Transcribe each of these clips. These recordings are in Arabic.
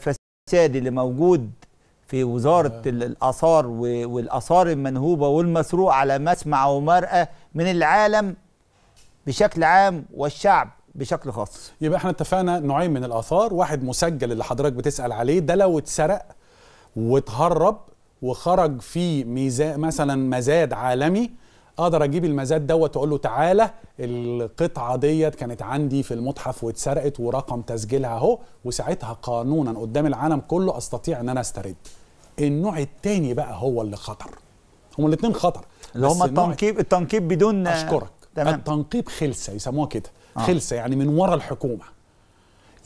الفساد اللي موجود في وزارة ال- الآثار و- والآثار المنهوبة والمسروقه على مسمع ومرأى من العالم بشكل عام والشعب بشكل خاص. يبقى إحنا اتفقنا نوعين من الآثار. واحد مسجل اللي حضرتك بتسأل عليه ده لو اتسرق واتهرب وخرج في ميزان مثلا مزاد عالمي أقدر أجيب المزاد دوت واقول له تعالى القطعة ديت كانت عندي في المتحف واتسرقت ورقم تسجيلها اهو وساعتها قانونا قدام العالم كله استطيع ان أنا استرد. النوع التاني بقى هو اللي خطر. هما الاثنين خطر. اللي بس هم النوع التنقيب التنقيب بدون أشكرك. تمام. التنقيب خلسة يسموها كده. آه. خلسة يعني من ورا الحكومة.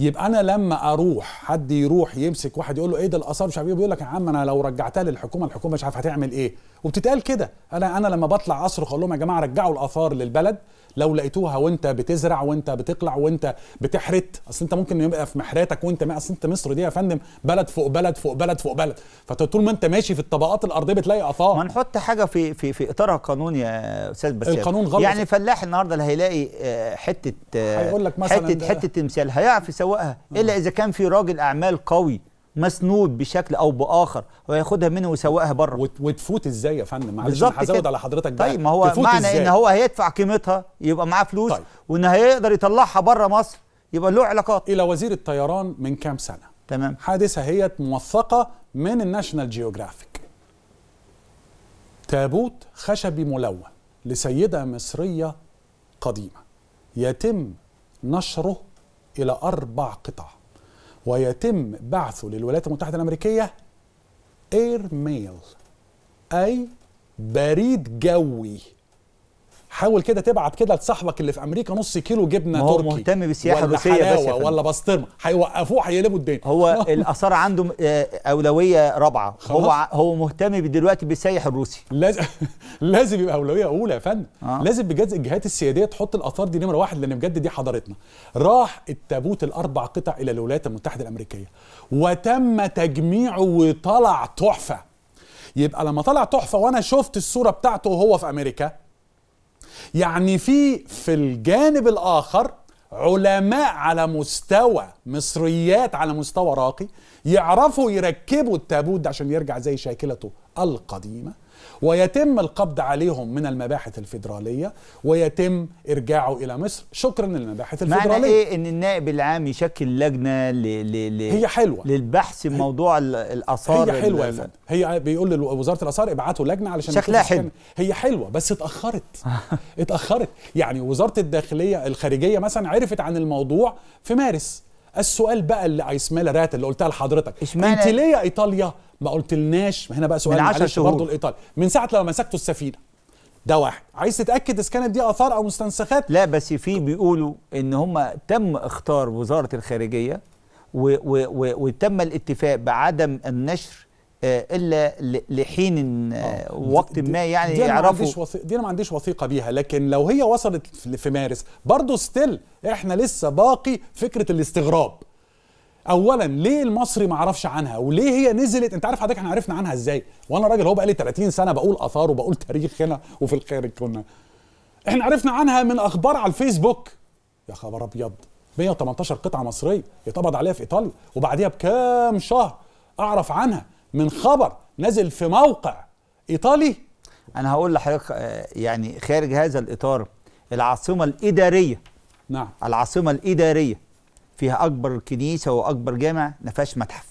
يبقى أنا لما أروح حد يروح يمسك واحد يقول له إيه ده الآثار مش عارف إيه بيقول لك يا عم أنا لو رجعتها للحكومة الحكومة مش عارف هتعمل إيه؟ وبتتقال كده. أنا أنا لما بطلع اصرخ أقول لهم يا جماعة رجعوا الآثار للبلد لو لقيتوها وأنت بتزرع وأنت بتقلع وأنت بتحرت أصل أنت ممكن يبقى في محراتك وأنت ما أصل أنت مصر دي يا فندم بلد فوق بلد فوق بلد فوق بلد. فطول ما أنت ماشي في الطبقات الأرضية بتلاقي آثار. ما نحط حاجة في في في اطارها قانون يا أستاذ بسام القانون غلط. يعني فلاح النهارده اللي هيلاقي آه، حتة آه، هيقول لك مثلاً حتة حتة تمثال هيعرف يسوقها إلا إذا كان في راجل أعمال قوي مسنود بشكل أو بآخر وياخدها منه ويسوقها بره. وت- وتفوت إزاي يا فندم؟ معلش أنا هزود. على حضرتك بقى. طيب ما هو معنى إزاي؟ إن هو هيدفع قيمتها يبقى معاه فلوس طيب. وإن هيقدر يطلعها بره مصر يبقى له علاقات. إلى وزير الطيران من كام سنة؟ تمام. حادثة هي موثقة من الناشونال جيوغرافيك. تابوت خشبي ملون لسيدة مصرية قديمة. يتم نشره إلى أربع قطع. ويتم بعثه للولايات المتحدة الأمريكية اير ميل أي بريد جوي. حاول كده تبعت كده لصاحبك اللي في أمريكا نص كيلو جبنة هو تركي. مهتم بالسياحة ولا الروسية بس. ولا بسطرمة. هيوقفوه هيقلبوا الدنيا. هو الآثار عنده آه، أولوية رابعة. هو هو مهتم دلوقتي بالسياح الروسي. لازم لازم يبقى أولوية أولى يا فندم. آه. لازم بجد الجهات السيادية تحط الآثار دي نمرة واحد لأن بجد دي حضارتنا. راح التابوت الأربع قطع إلى الولايات المتحدة الأمريكية. وتم تجميعه وطلع تحفة. يبقى لما طلع تحفة وأنا شفت الصورة بتاعته وهو في أمريكا يعني في في الجانب الآخر علماء على مستوى مصريات على مستوى راقي يعرفوا يركبوا التابوت ده عشان يرجع زي شاكلته القديمة. ويتم القبض عليهم من المباحث الفيدرالية ويتم إرجاعه إلى مصر. شكرا للمباحث معنى الفيدرالية. إيه؟ إن النائب العام يشكل لجنة ل... ل... ل... هي حلوة. للبحث موضوع ال- الآثار هي حلوة يا فندم. هي بيقول لوزارة الآثار ابعتوا لجنة علشان شكلها حلو. هي حلوة بس اتأخرت. اتأخرت. يعني وزارة الداخلية الخارجية مثلا عرفت عن الموضوع في مارس. السؤال بقى اللي ايسمالا رات اللي قلتها لحضرتك. إنت ليه يا إيطاليا ما قلتلناش هنا بقى سؤال معلش. برضه لايطاليا من ساعة لما مسكتوا السفينة ده واحد. عايز تتأكد إذا كانت دي آثار أو مستنسخات؟ لا بس في بيقولوا إن هم تم إختار وزارة الخارجية و... و... و... وتم الاتفاق بعدم النشر آه، إلا. لحين آه، وقت دي- ما يعني دي أنا ما عنديش يعرفوا دي أنا ما عنديش وثيقة بيها. لكن لو هي وصلت في في مارس برضه ستيل إحنا لسه باقي فكرة الاستغراب. اولا ليه المصري ما عرفش عنها؟ وليه هي نزلت؟ أنت عارف حضرتك إحنا عرفنا عنها إزاي؟ وأنا راجل هو بقالي 30 سنة بقول آثار وبقول تاريخ هنا وفي الخارج كنا إحنا عرفنا عنها من أخبار على الفيسبوك. يا خبر أبيض! 118 قطعة مصرية يتقبض عليها في إيطاليا وبعديها بكام شهر أعرف عنها من خبر نزل في موقع إيطالي. أنا هقول لحضرتك آه، يعني خارج هذا الإطار العاصمة الإدارية. نعم. العاصمة الإدارية. فيها أكبر كنيسة وأكبر جامع ما فيهاش متحف.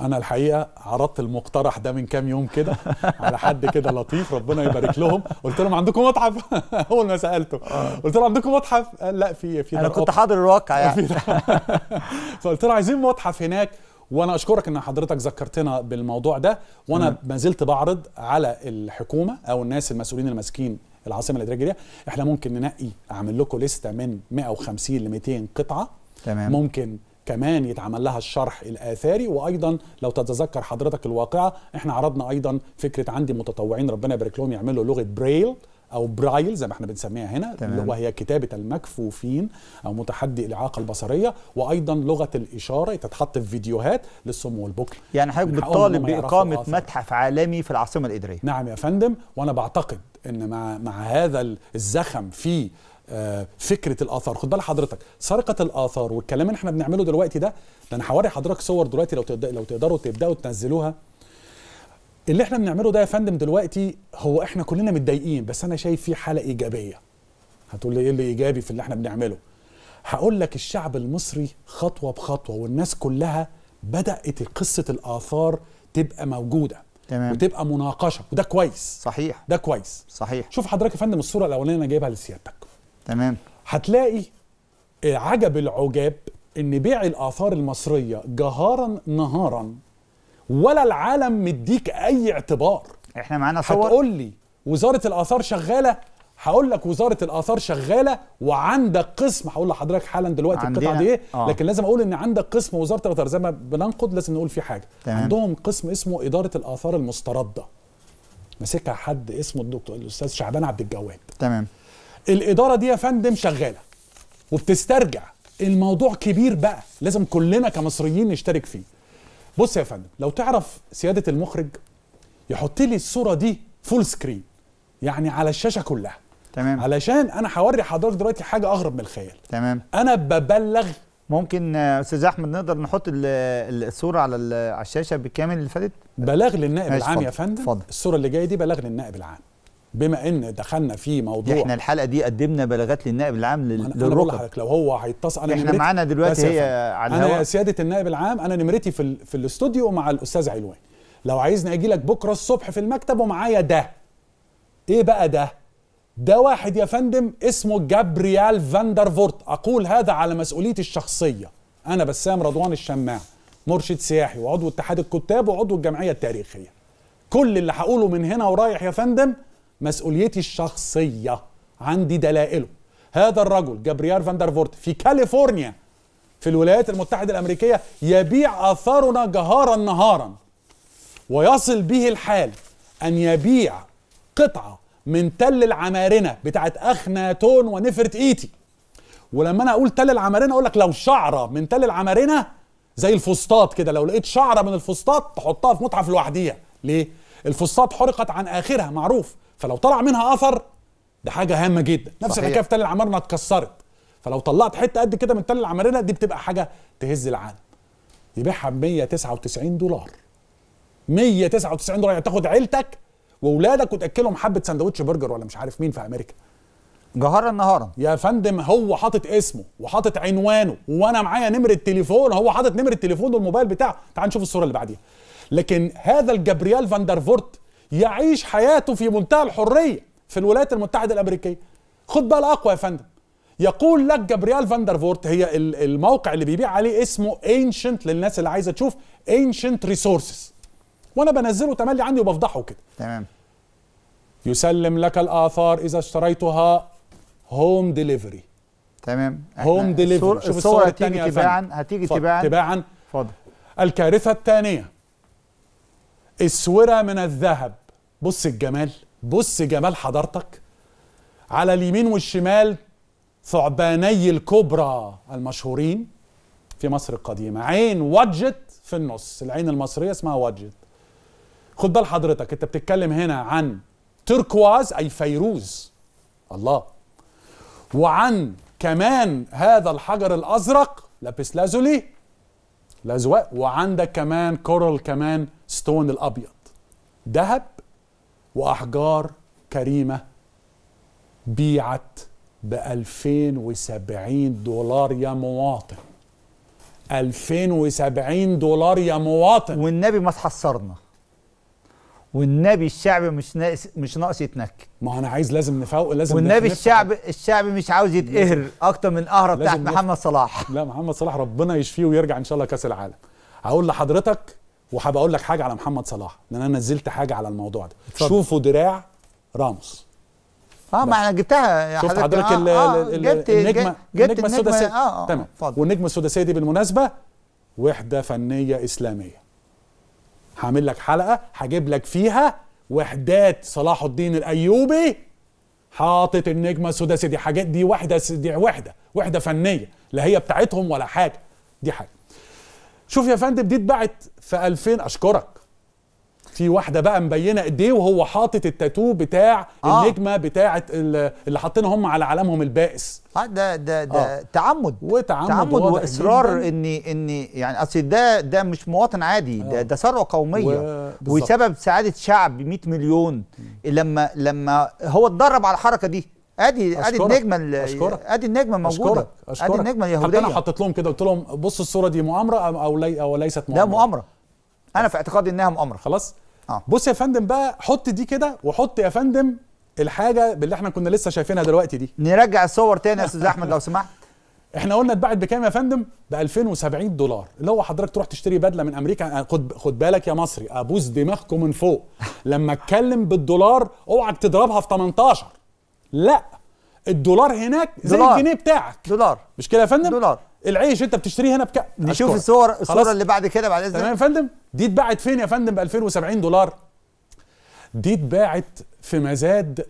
أنا الحقيقة عرضت المقترح ده من كام يوم كده على حد كده لطيف ربنا يبارك لهم. قلت لهم عندكم متحف؟ أول ما سألته. قلت له عندكم متحف؟ قال لا في في أنا كنت. حاضر الواقع يعني. فقلت له عايزين متحف هناك. وأنا أشكرك إن حضرتك ذكرتنا بالموضوع ده. وأنا ما زلت بعرض على الحكومة أو الناس المسؤولين الماسكين العاصمة الاداريه الجديده إحنا ممكن ننقي اعمل لكم لستة من 150 ل 200 قطعة. تمام. ممكن كمان يتعمل لها الشرح الآثاري. وأيضا لو تتذكر حضرتك الواقعة إحنا عرضنا أيضا فكرة عندي متطوعين ربنا يبارك لهم يعملوا لغة بريل أو برايل زي ما إحنا بنسميها هنا تمام. وهي كتابة المكفوفين أو متحدي الإعاقة البصرية. وأيضا لغة الإشارة تتحط في فيديوهات للصم والبكم. يعني حضرتك بتطالب بإقامة. متحف عالمي في العاصمة الإدارية. نعم يا فندم. وأنا بعتقد إن مع مع هذا الزخم في آه، فكرة الآثار. خد بال حضرتك سرقة الآثار والكلام اللي إحنا بنعمله دلوقتي ده ده أنا هوري حضرتك صور دلوقتي لو تقدر لو تقدروا تبدأوا تنزلوها. اللي إحنا بنعمله ده يا فندم دلوقتي هو إحنا كلنا متضايقين بس أنا شايف فيه حالة إيجابية. هتقول لي إيه اللي إيجابي في اللي إحنا بنعمله؟ هقول لك الشعب المصري خطوة بخطوة والناس كلها بدأت قصة الآثار تبقى موجودة. تمام. وتبقى مناقشة. وده كويس. صحيح. ده كويس. صحيح. شوف حضرتك يا فندم الصورة الأولانية أنا جايبها لسيادتك. تمام. هتلاقي عجب العجاب إن بيع الآثار المصرية جهارا نهارا ولا العالم مديك أي اعتبار. إحنا معانا صور. هتقول لي وزارة الآثار شغالة؟ هقول لك وزارة الآثار شغالة وعندك قسم هقول لحضرتك حالا دلوقتي القطعه دي إيه آه. لكن لازم أقول إن عندك قسم وزارة الآثار زي ما بننقد لازم نقول فيه حاجة. تمام. عندهم قسم اسمه إدارة الآثار المستردة. ماسكها حد اسمه الدكتور الأستاذ شعبان عبد الجواد. تمام. الإدارة دي يا فندم شغالة وبتسترجع. الموضوع كبير بقى لازم كلنا كمصريين نشترك فيه. بص يا فندم لو تعرف سيادة المخرج يحط لي الصورة دي full screen يعني على الشاشة كلها. تمام. علشان أنا هوري حضرتك دلوقتي حاجة أغرب من الخيال. تمام. أنا ببلغ ممكن آه، أستاذ أحمد نقدر نحط ال- ال- الصورة على على الشاشة بالكامل اللي فاتت؟ بلاغ للنائب العام يا اتفضل، فندم. اتفضل. الصورة اللي جاية دي بلاغ للنائب العام. بما إن دخلنا في موضوع إحنا الحلقة دي قدمنا بلاغات للنائب العام أنا للركب. لو هو هيتصل أنا إحنا معانا دلوقتي يا هي. على أنا يا الهواء. سيادة النائب العام أنا نمرتي في ال- في الاستوديو مع الأستاذ علوان. لو عايزني أجي لك بكرة الصبح في المكتب ومعايا ده. إيه بقى ده؟ ده واحد يا فندم اسمه جابريال فاندر فورت أقول هذا على مسؤوليتي الشخصية. أنا بسام رضوان الشماع مرشد سياحي وعضو اتحاد الكتاب وعضو الجمعية التاريخية. كل اللي هقوله من هنا ورايح يا فندم مسؤوليتي الشخصية عندي دلائله. هذا الرجل جابريال فاندر فورت في كاليفورنيا في الولايات المتحدة الأمريكية يبيع آثارنا جهارا نهارا. ويصل به الحال أن يبيع قطعة من تل العمارنة بتاعت اخناتون ونفرت إيتي. ولما أنا أقول تل العمارنة أقول لك لو شعرة من تل العمارنة زي الفسطاط كده لو لقيت شعرة من الفسطاط تحطها في متحف لوحديها ليه؟ الفسطاط حرقت عن آخرها معروف. فلو طلع منها أثر ده حاجة هامة جدا. نفس. الحكاية في تل العمارنة اتكسرت. فلو طلعت حتة قد كده من تل العمارنة دي بتبقى حاجة تهز العالم. يبيعها ب 199 دولار. 199 دولار. يعني تاخد عيلتك واولادك وتأكلهم حبة سندوتش برجر ولا مش عارف مين في أمريكا. جهارا نهارا يا فندم هو حاطط اسمه وحاطط عنوانه وأنا معايا نمرة تليفون هو حاطط نمرة تليفون والموبايل بتاعه. تعال نشوف الصورة اللي بعديها. لكن هذا الجابريال فاندر فورت يعيش حياته في منتهى الحرية في الولايات المتحدة الأمريكية. خد بقى الأقوى يا فندم. يقول لك جابريال فاندر فورت هي ال- الموقع اللي بيبيع عليه اسمه ancient للناس اللي عايزة تشوف ancient resources وأنا بنزله تملي عندي وبفضحه كده. تمام. يسلم لك الآثار إذا اشتريتها. home delivery تمام. home delivery الصور- الصور هتيجي يا تباعا. هتيجي. تباعا. تباعا. اتفضل. الكارثة الثانية. اسورة من الذهب. بص الجمال. بص جمال حضرتك. على اليمين والشمال ثعباني الكبرى المشهورين في مصر القديمة. عين وادجت في النص. العين المصرية اسمها وادجت خد بال حضرتك انت بتتكلم هنا عن تركواز أي فيروز. الله. وعن كمان هذا الحجر الأزرق لابس لازولي الازواق وعندك كمان كورال كمان ستون الأبيض. ذهب وأحجار كريمة بيعت ب 2070 دولار يا مواطن. 2070 دولار يا مواطن. والنبي ما تحصرنا. والنبي الشعب مش ناقص مش ناقص يتنك ما أنا عايز لازم نفوق لازم والنبي نفتح- الشعب الشعب مش عاوز يتقهر أكتر من قهره بتاعت نفتح. محمد صلاح. لا محمد صلاح ربنا يشفيه ويرجع إن شاء الله كأس العالم. هقول لحضرتك وهبقى أقول لك حاجة على محمد صلاح لأن أنا نزلت حاجة على الموضوع ده. اتفضل. شوفوا دراع راموس. آه ما أنا جبتها. يا شفت حضرتك آه ال- آه ال- جبت النجمه جبت النجمة السداسية. آه آه تمام. والنجمة السداسية دي بالمناسبة وحدة فنية إسلامية. هعمل لك حلقة هجيب لك فيها وحدات صلاح الدين الأيوبي حاطط النجمة السداسيه دي حاجات دي واحدة س- دي وحده وحده فنية لا هي بتاعتهم ولا حاجة دي حاجة. شوف يا فندم دي اتباعت في 2000 أشكرك. في واحدة بقى مبينة قد إيه وهو حاطط التاتو بتاع آه. النجمة بتاعه ال- اللي حاطينها هم على علامهم البائس آه ده ده ده آه. تعمد وتعمد تعمد وإصرار. ان ان يعني أصل ده ده مش مواطن عادي ده آه. ده ثروة قومية و-. وسبب سعادة شعب 100 مليون لما لما هو اتدرب على الحركة دي ادي أدي أشكرك. النجمة ال- أشكرك. أدي النجمة موجودة أشكرك أشكرك ادي النجمة حتى أنا اليهودية حطيت لهم كده قلت لهم بصوا الصورة دي مؤامرة أو أو, لي أو ليست ده مؤامرة مؤامرة أنا في اعتقادي إنها مؤامرة. خلاص؟ آه. بص يا فندم بقى حط دي كده وحط يا فندم الحاجة اللي إحنا كنا لسه شايفينها دلوقتي دي. نرجع الصور تاني يا أستاذ أحمد لو سمحت. إحنا قلنا اتباعت بكام يا فندم؟ ب 2070 دولار. اللي هو حضرتك تروح تشتري بدلة من أمريكا خد خد بالك يا مصري أبوس دماغكم من فوق. لما أتكلم بالدولار أوعك تضربها في 18 لا الدولار هناك زي دولار. الجنيه بتاعك. دولار. مش كده يا فندم؟ دولار. العيش انت بتشتريه هنا بكام نشوف. الصور؟ الصورة اللي بعد كده بعد تمام يا اذنك فندم دي اتباعت فين يا فندم ب 2070 دولار دي اتباعت في مزاد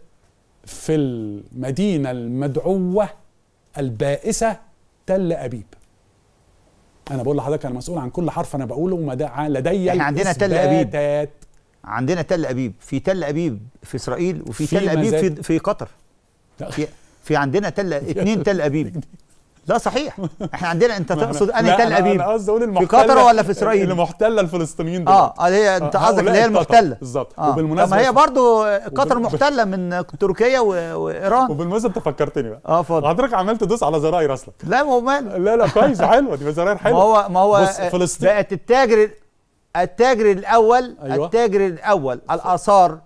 في المدينة المدعوة البائسة تل أبيب أنا بقول لحضرتك أنا مسؤول عن كل حرف أنا بقوله ومدى لدي إحنا عندنا تل. الإثباتات. عندنا تل أبيب في تل أبيب في إسرائيل وفي في تل أبيب. في في قطر في في عندنا تل اتنين تل أبيب لا صحيح. إحنا عندنا انت ما تقصد أنهي تل ابيب أنا قصدي أقول في قطر ولا في إسرائيل؟ اللي محتلة الفلسطينيين دول. آه اللي هي أنت قصدك اللي هي. المحتلة. بالظبط. آه. وبالمناسبة طب ما هي برضو قطر محتلة من تركيا و- وإيران. وبالمناسبة أنت فكرتني بقى. آه اتفضل. حضرتك عمال تدوس على زراير أصلا لا ما هو ماله لا لا كويس حلوة دي زراير ما حلوة. هو ما هو بص، فلسطين- بقت التاجر التاجر الأول أيوة. التاجر الأول الآثار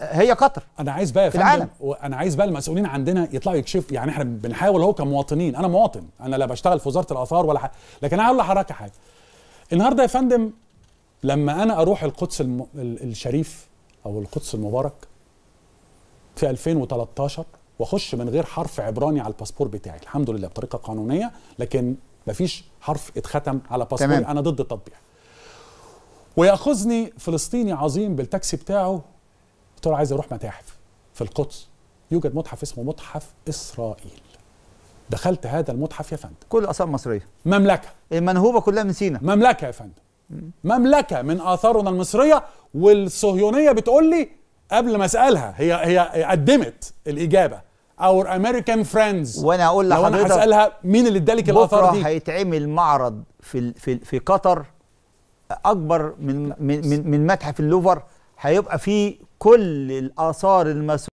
هي قطر أنا عايز بقى يا في فندم العالم. أنا عايز بقى المسؤولين عندنا يطلعوا يكشفوا يعني إحنا بنحاول أهو كمواطنين. أنا مواطن أنا لا بشتغل في وزارة الآثار ولا حاجة. لكن أنا هقول لحضرتك حاجة. النهارده يا فندم لما أنا أروح القدس الم... ال- الشريف أو القدس المبارك في 2013 وأخش من غير حرف عبراني على الباسبور بتاعي. الحمد لله بطريقة قانونية لكن مفيش حرف اتختم على باسبوري. تمام. أنا ضد التطبيع. ويأخذني فلسطيني عظيم بالتاكسي بتاعه. قلت له عايز أروح متاحف في القدس. يوجد متحف اسمه متحف إسرائيل. دخلت هذا المتحف يا فندم. كل آثار مصرية. مملكة. المنهوبه كلها من سينا مملكة يا فندم. مملكة من آثارنا المصرية. والصهيونية بتقول لي قبل ما أسألها هي هي قدمت الإجابة. our American friends وأنا أقول لو أنا لحضرتك هسألها مين اللي ادالك الآثار دي؟ هيتعمل معرض في في في قطر. أكبر من من من, متحف اللوفر هيبقى فيه كل الآثار المصريه